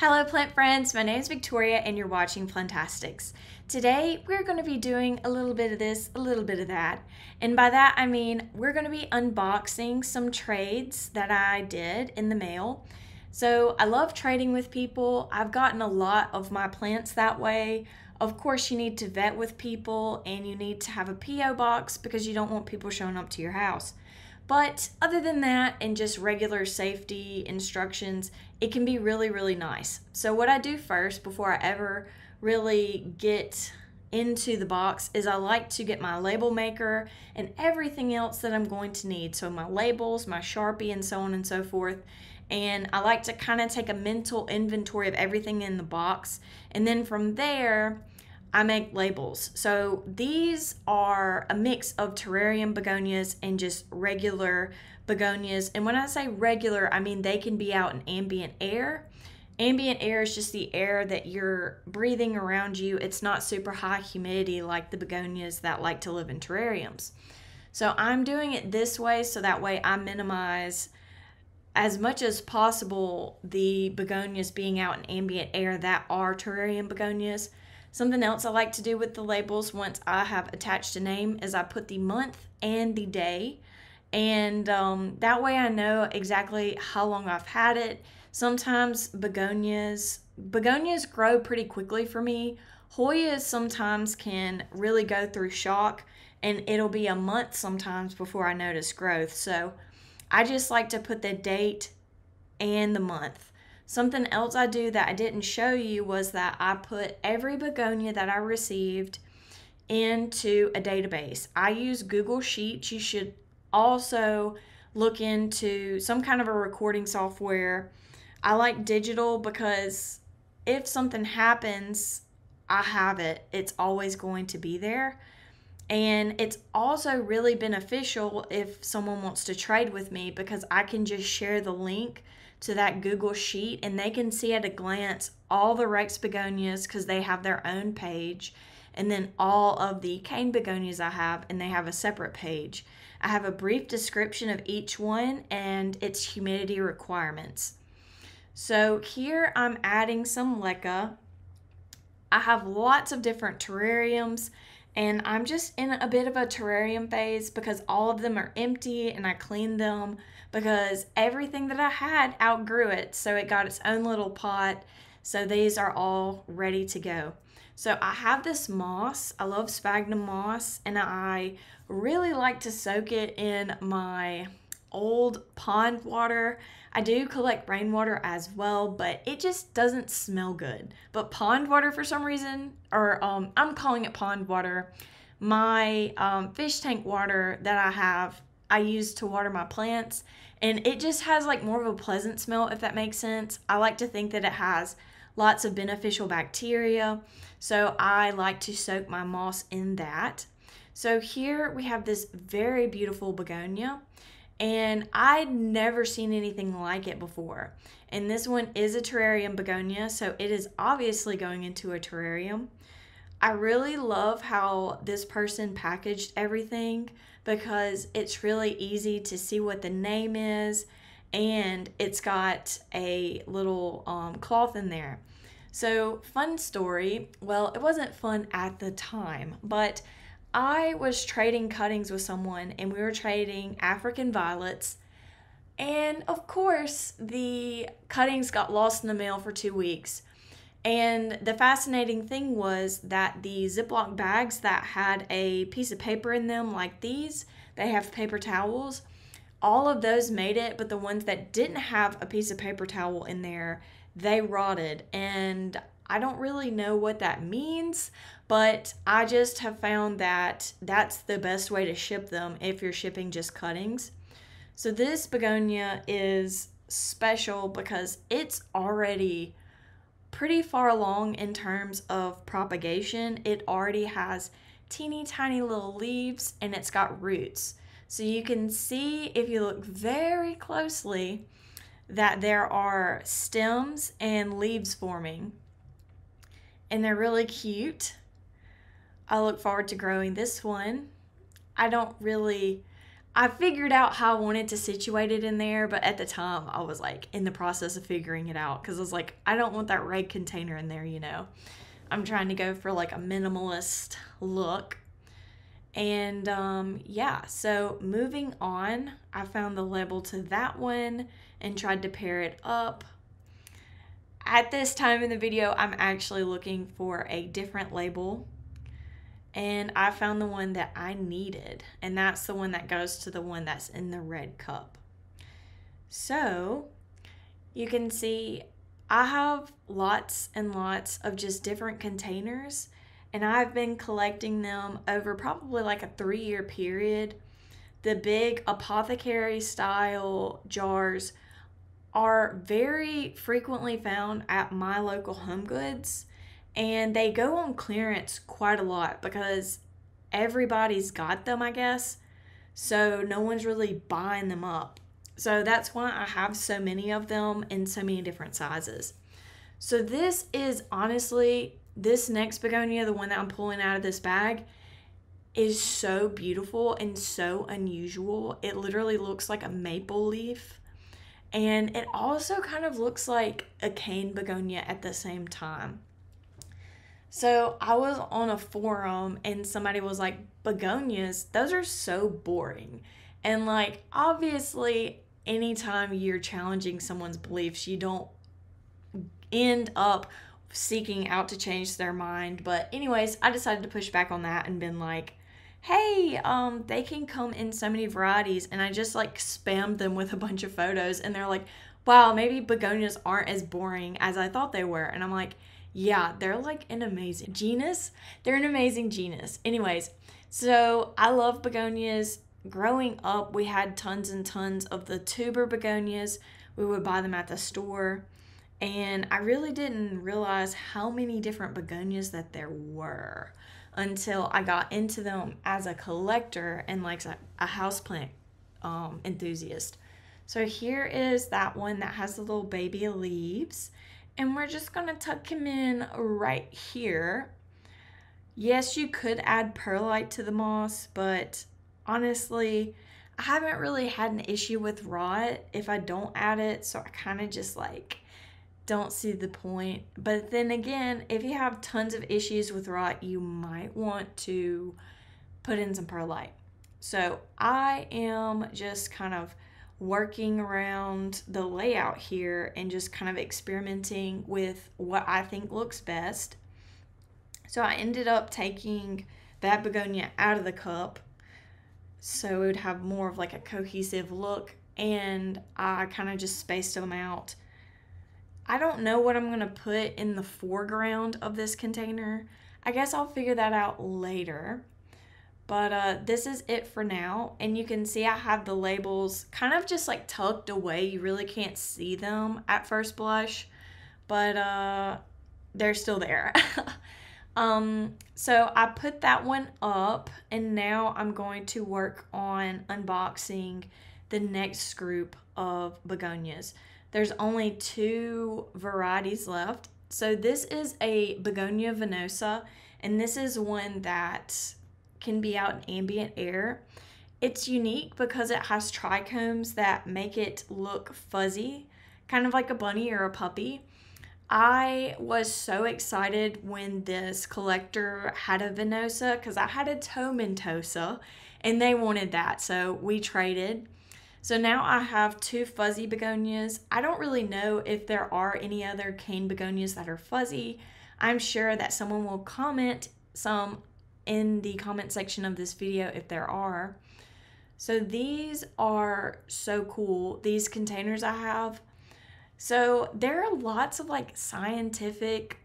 Hello plant friends, my name is Victoria and you're watching Plantastix. Today we're going to be doing a little bit of this, a little bit of that. And by that I mean we're going to be unboxing some trades that I did in the mail. So I love trading with people. I've gotten a lot of my plants that way. Of course you need to vet with people and you need to have a P.O. box because you don't want people showing up to your house. But other than that, and just regular safety instructions, it can be really, really nice. So, what I do first before I ever really get into the box is I like to get my label maker and everything else that I'm going to need. So, my labels, my Sharpie, and so on and so forth. And I like to kind of take a mental inventory of everything in the box. And then from there, I make labels. So these are a mix of terrarium begonias and just regular begonias. And when I say regular, I mean they can be out in ambient air. Ambient air is just the air that you're breathing around you. It's not super high humidity like the begonias that like to live in terrariums. So I'm doing it this way so that way I minimize as much as possible the begonias being out in ambient air that are terrarium begonias Something else I like to do with the labels once I have attached a name is I put the month and the day. And um, that way I know exactly how long I've had it. Sometimes begonias, begonias grow pretty quickly for me. Hoyas sometimes can really go through shock and it'll be a month sometimes before I notice growth. So I just like to put the date and the month. Something else I do that I didn't show you was that I put every begonia that I received into a database. I use Google Sheets. You should also look into some kind of a recording software. I like digital because if something happens, I have it. It's always going to be there. And it's also really beneficial if someone wants to trade with me because I can just share the link to that Google Sheet and they can see at a glance all the Rex begonias because they have their own page and then all of the cane begonias I have and they have a separate page. I have a brief description of each one and its humidity requirements. So here I'm adding some leca. I have lots of different terrariums and I'm just in a bit of a terrarium phase because all of them are empty and I cleaned them because everything that I had outgrew it. So it got its own little pot. So these are all ready to go. So I have this moss. I love sphagnum moss and I really like to soak it in my old pond water. I do collect rainwater as well, but it just doesn't smell good. But pond water, for some reason, or um, I'm calling it pond water, my um, fish tank water that I have, I use to water my plants, and it just has like more of a pleasant smell, if that makes sense. I like to think that it has lots of beneficial bacteria, so I like to soak my moss in that. So here we have this very beautiful begonia and I'd never seen anything like it before. And this one is a terrarium begonia, so it is obviously going into a terrarium. I really love how this person packaged everything because it's really easy to see what the name is and it's got a little um, cloth in there. So, fun story. Well, it wasn't fun at the time, but I was trading cuttings with someone and we were trading African violets. And of course, the cuttings got lost in the mail for two weeks. And the fascinating thing was that the Ziploc bags that had a piece of paper in them, like these, they have paper towels. All of those made it, but the ones that didn't have a piece of paper towel in there, they rotted. And I don't really know what that means, but I just have found that that's the best way to ship them if you're shipping just cuttings. So this begonia is special because it's already pretty far along in terms of propagation. It already has teeny tiny little leaves and it's got roots. So you can see if you look very closely that there are stems and leaves forming and they're really cute. I look forward to growing this one. I don't really, I figured out how I wanted to situate it in there, but at the time I was like in the process of figuring it out because I was like, I don't want that red container in there, you know. I'm trying to go for like a minimalist look. And um, yeah, so moving on, I found the label to that one and tried to pair it up. At this time in the video, I'm actually looking for a different label and I found the one that I needed, and that's the one that goes to the one that's in the red cup. So you can see I have lots and lots of just different containers, and I've been collecting them over probably like a three year period. The big apothecary style jars are very frequently found at my local HomeGoods and they go on clearance quite a lot because everybody's got them, I guess. So no one's really buying them up. So that's why I have so many of them in so many different sizes. So this is honestly, this next begonia, the one that I'm pulling out of this bag, is so beautiful and so unusual. It literally looks like a maple leaf. And it also kind of looks like a cane begonia at the same time. So I was on a forum and somebody was like, begonias, those are so boring. And like, obviously, anytime you're challenging someone's beliefs, you don't end up seeking out to change their mind. But, anyways, I decided to push back on that and been like, hey, um, they can come in so many varieties. And I just like spammed them with a bunch of photos. And they're like, wow, maybe begonias aren't as boring as I thought they were. And I'm like, yeah, they're like an amazing genus. They're an amazing genus. Anyways, so I love begonias. Growing up, we had tons and tons of the tuber begonias. We would buy them at the store. And I really didn't realize how many different begonias that there were until I got into them as a collector and like a, a houseplant um, enthusiast. So here is that one that has the little baby leaves and we're just gonna tuck him in right here. Yes, you could add perlite to the moss, but honestly, I haven't really had an issue with rot if I don't add it, so I kind of just like don't see the point. But then again, if you have tons of issues with rot, you might want to put in some perlite. So I am just kind of working around the layout here and just kind of experimenting with what I think looks best. So I ended up taking that begonia out of the cup so it would have more of like a cohesive look and I kind of just spaced them out. I don't know what I'm going to put in the foreground of this container. I guess I'll figure that out later. But uh, this is it for now. And you can see I have the labels kind of just like tucked away. You really can't see them at first blush, but uh, they're still there. um, so I put that one up and now I'm going to work on unboxing the next group of begonias. There's only two varieties left. So this is a begonia venosa and this is one that can be out in ambient air. It's unique because it has trichomes that make it look fuzzy, kind of like a bunny or a puppy. I was so excited when this collector had a Venosa because I had a Tomentosa and they wanted that, so we traded. So now I have two fuzzy begonias. I don't really know if there are any other cane begonias that are fuzzy. I'm sure that someone will comment some in the comment section of this video if there are. So these are so cool, these containers I have. So there are lots of like scientific,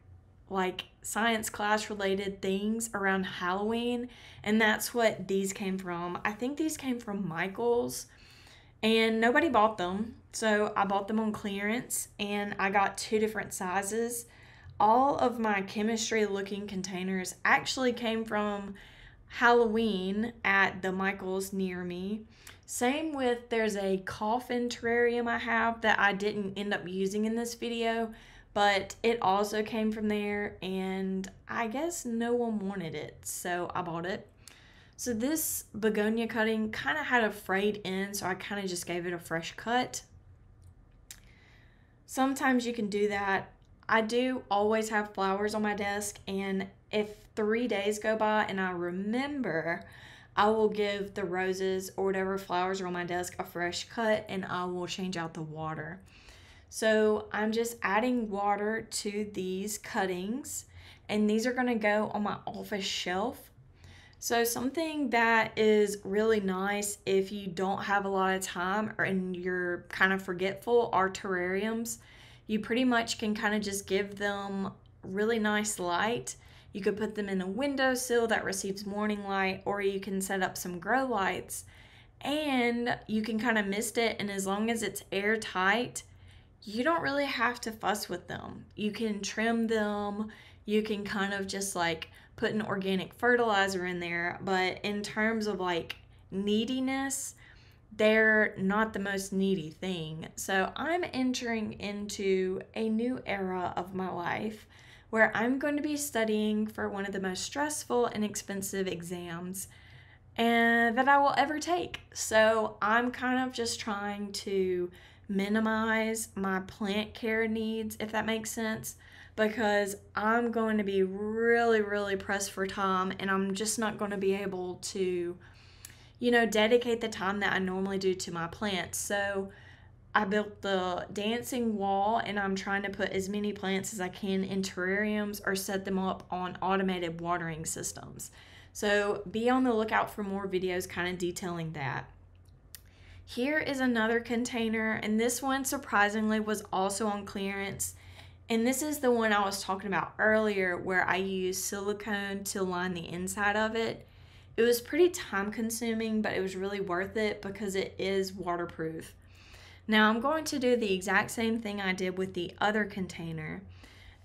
like science class related things around Halloween, and that's what these came from. I think these came from Michael's, and nobody bought them. So I bought them on clearance, and I got two different sizes all of my chemistry looking containers actually came from Halloween at the Michaels near me. Same with there's a coffin terrarium I have that I didn't end up using in this video, but it also came from there and I guess no one wanted it, so I bought it. So this begonia cutting kind of had a frayed end, so I kind of just gave it a fresh cut. Sometimes you can do that. I do always have flowers on my desk, and if three days go by and I remember, I will give the roses or whatever flowers are on my desk a fresh cut and I will change out the water. So I'm just adding water to these cuttings, and these are going to go on my office shelf so, something that is really nice if you don't have a lot of time and you're kind of forgetful are terrariums. You pretty much can kind of just give them really nice light. You could put them in a windowsill that receives morning light, or you can set up some grow lights and you can kind of mist it. And as long as it's airtight, you don't really have to fuss with them. You can trim them, you can kind of just like put an organic fertilizer in there, but in terms of like neediness, they're not the most needy thing. So I'm entering into a new era of my life where I'm going to be studying for one of the most stressful and expensive exams and that I will ever take. So I'm kind of just trying to minimize my plant care needs if that makes sense because I'm going to be really, really pressed for time and I'm just not going to be able to, you know, dedicate the time that I normally do to my plants. So I built the dancing wall and I'm trying to put as many plants as I can in terrariums or set them up on automated watering systems. So be on the lookout for more videos kind of detailing that. Here is another container, and this one surprisingly was also on clearance and this is the one I was talking about earlier where I used silicone to line the inside of it. It was pretty time consuming, but it was really worth it because it is waterproof. Now I'm going to do the exact same thing I did with the other container.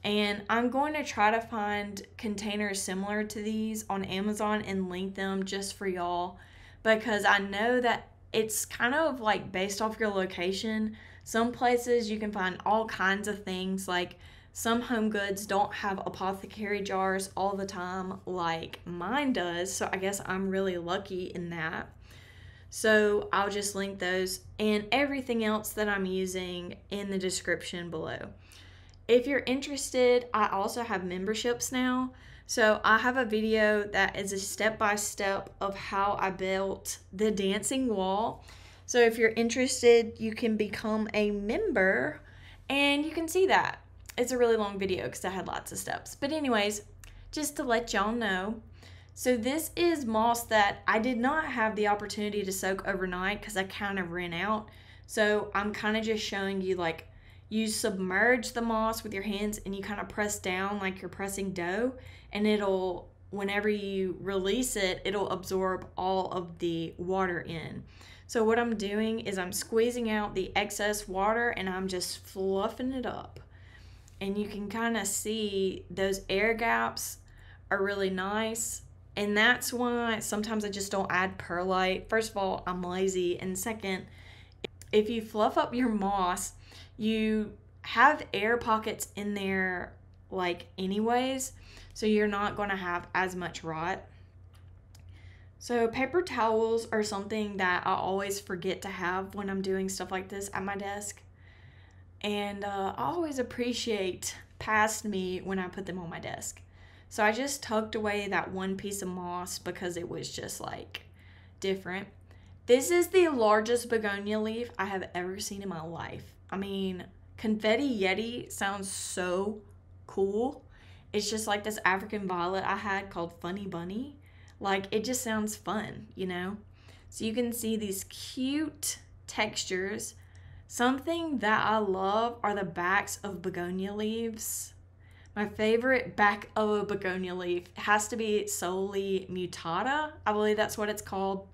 And I'm going to try to find containers similar to these on Amazon and link them just for y'all because I know that it's kind of like based off your location. Some places you can find all kinds of things like some HomeGoods don't have apothecary jars all the time like mine does. So I guess I'm really lucky in that. So I'll just link those and everything else that I'm using in the description below. If you're interested, I also have memberships now. So I have a video that is a step by step of how I built the dancing wall so if you're interested, you can become a member and you can see that. It's a really long video because I had lots of steps. But anyways, just to let y'all know, so this is moss that I did not have the opportunity to soak overnight because I kind of ran out. So I'm kind of just showing you like you submerge the moss with your hands and you kind of press down like you're pressing dough and it'll whenever you release it it'll absorb all of the water in so what I'm doing is I'm squeezing out the excess water and I'm just fluffing it up. And you can kind of see those air gaps are really nice. And that's why sometimes I just don't add perlite. First of all, I'm lazy. And second, if you fluff up your moss, you have air pockets in there like anyways. So you're not going to have as much rot. So, paper towels are something that I always forget to have when I'm doing stuff like this at my desk. And uh, I always appreciate past me when I put them on my desk. So, I just tucked away that one piece of moss because it was just like different. This is the largest begonia leaf I have ever seen in my life. I mean, confetti yeti sounds so cool. It's just like this African violet I had called Funny Bunny like it just sounds fun, you know? So you can see these cute textures. Something that I love are the backs of begonia leaves. My favorite back of a begonia leaf has to be Soli mutata. I believe that's what it's called.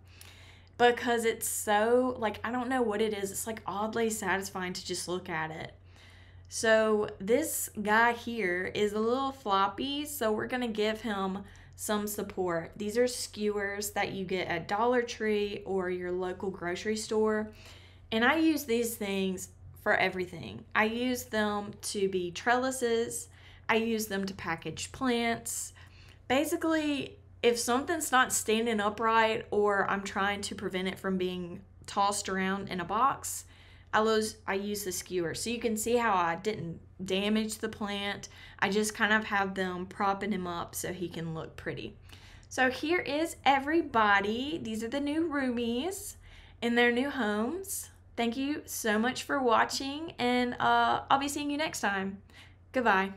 Because it's so, like, I don't know what it is. It's like oddly satisfying to just look at it. So, this guy here is a little floppy. So, we're to give him some support. These are skewers that you get at Dollar Tree or your local grocery store. And I use these things for everything. I use them to be trellises, I use them to package plants. Basically, if something's not standing upright or I'm trying to prevent it from being tossed around in a box, I use, I use the skewer. So you can see how I didn't damage the plant. I just kind of have them propping him up so he can look pretty. So here is everybody. These are the new roomies in their new homes. Thank you so much for watching and uh, I'll be seeing you next time. Goodbye.